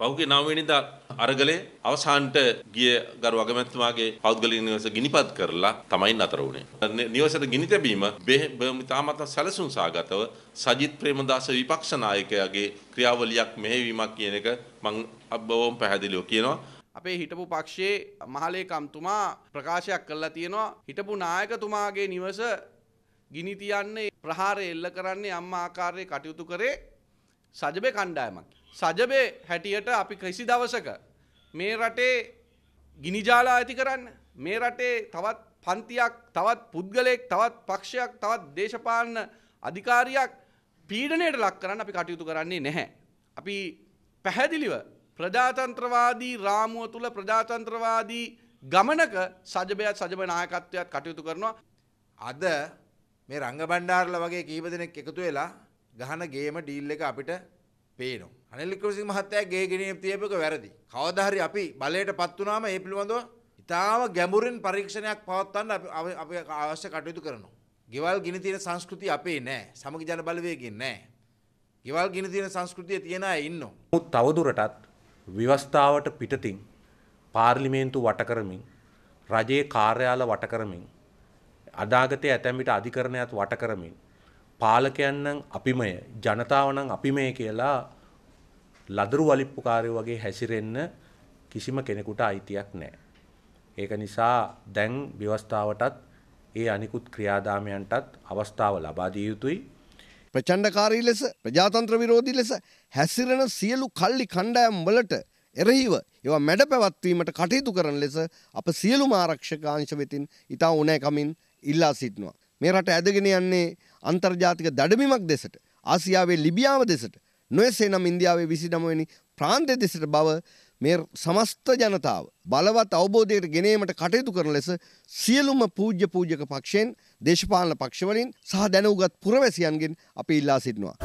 පහුගේ නවවෙනිදා අරගලේ අවසානට ගිය ගරු අගමැතිතුමාගේ පෞද්ගලික නිවස ගිනිපත් කරලා තමයි නතර වුණේ. නිවසට ගිනි තැබීම ඉතාමත් සැලසුම් සාගතව සජිත් ප්‍රේමදාස විපක්ෂ නායකයාගේ ක්‍රියාවලියක් මෙහෙවීමක් කියන එක මං අබ්බවම පැහැදිලිව කියනවා. අපේ හිටපු පක්ෂයේ මහලේකම්තුමා ප්‍රකාශයක් කරලා තියෙනවා හිටපු නායකතුමාගේ නිවස ගිනි තියන්නේ ප්‍රහාරය එල්ල කරන්නේ අම්ම ආකාරයේ කටයුතු කරේ සජබේ කණ්ඩායමක්. සජබේ හැටියට අපි කිසි දවසක මේ රටේ ගිනිජාලා ඇති කරන්න මේ රටේ තවත් පන්තියක් තවත් පුද්ගලයෙක් තවත් පක්ෂයක් තවත් දේශපාලන අධිකාරියක් පීඩනයට ලක් කරන්න අපි කටයුතු කරන්නේ නැහැ. අපි පැහැදිලිව ප්‍රජාතන්ත්‍රවාදී රාමුව තුළ ප්‍රජාතන්ත්‍රවාදී ගමනක සජබයත් සජබ නායකත්වයක් කටයුතු කරනවා. අද මේ රංග බණ්ඩාරල වගේ කීප දෙනෙක් එකතු වෙලා ගහන ගේම ඩීල් එක අපිට පේනවා. අනිල් වික්‍රමසිංහ මහත්තයා ගේ ගෙනීම තියපක වැරදි. කවදා හරි අපි බලයට පත් වුණාම ඒ පිළිබඳව ඉතාම ගැඹුරින් පරීක්ෂණයක් පවත්වන්න අපි අවශ්‍ය කටයුතු කරනවා. ගෙවල් ගිනි තියෙන සංස්කෘතිය අපේ නෑ. සමග ජන බලවේගයෙන් නෑ. ගෙවල් ගිනි තියෙන සංස්කෘතිය තියෙන අය ඉන්නවා. මුත් තවදුරටත් ව්‍යවස්ථාවට පිටතින් පාර්ලිමේන්තු වට කරමින් රජයේ කාර්යාල වට කරමින් අදාගතය ඇතැම් විට අධිකරණයත් වට කරමින් පාලකයන් නම් අපිමය ජනතාව නම් අපිමය කියලා ලදරු වලිප්පුකාරයෝ වගේ හැසිරෙන්න කිසිම කෙනෙකුට අයිතියක් නැහැ. ඒක නිසා දැන් ව්‍යවස්ථාවටත් ඒ අනිකුත් ක්‍රියාදාමයන්ටත් අවස්ථාව ලබා දිය යුතුයි. ප්‍රචණ්ඩකාරී ලෙස ප්‍රජාතන්ත්‍ර විරෝධී ලෙස හැසිරෙන සියලු කල්ලි කණ්ඩායම් වලට එරෙහිව ඒවා මැඩ පැවැත්වීමට කටයුතු කරන ලෙස අප සියලුම ආරක්ෂකාංශ වෙතින් ඉතා උනෑකමින් ඉල්ලා සිටිනවා. මේ රට ඇදගෙන යන්නේ අන්තර්ජාතික දඩමිමක් දෙසට ආසියාවේ ලිබියාව දෙසට නොයසේ නම් ඉන්දියාවේ විසි නමවෙනි ප්‍රාන්තය දෙසට බව මේ සමස්ත ජනතාව බලවත් අවබෝධයට ගෙනීමට කටයුතු කරන ලෙස සියලුම පූජ්‍ය පූජක පක්ෂයෙන් දේශපාලන පක්ෂවලින් සහ දැනුගත් පුරවැසියන්ගෙන් අපි ඉල්ලා සිටිනවා.